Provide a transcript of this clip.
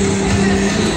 Música